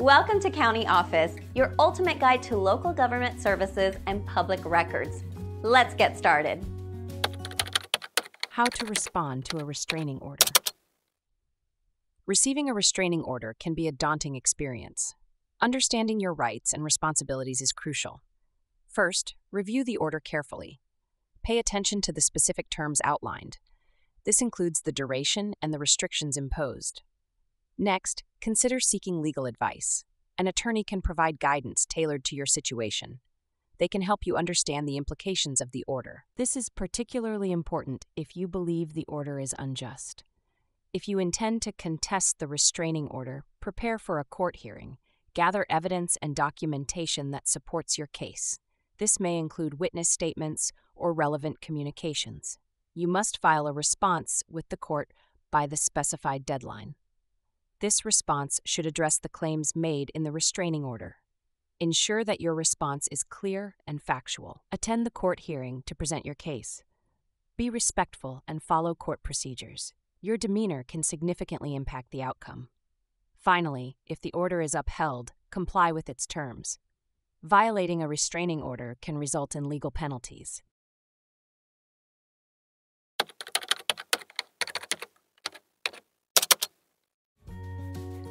Welcome to County Office, your ultimate guide to local government services and public records. Let's get started. How to respond to a restraining order. Receiving a restraining order can be a daunting experience. Understanding your rights and responsibilities is crucial. First, review the order carefully. Pay attention to the specific terms outlined. This includes the duration and the restrictions imposed. Next, consider seeking legal advice. An attorney can provide guidance tailored to your situation. They can help you understand the implications of the order. This is particularly important if you believe the order is unjust. If you intend to contest the restraining order, prepare for a court hearing. Gather evidence and documentation that supports your case. This may include witness statements or relevant communications. You must file a response with the court by the specified deadline. This response should address the claims made in the restraining order. Ensure that your response is clear and factual. Attend the court hearing to present your case. Be respectful and follow court procedures. Your demeanor can significantly impact the outcome. Finally, if the order is upheld, comply with its terms. Violating a restraining order can result in legal penalties.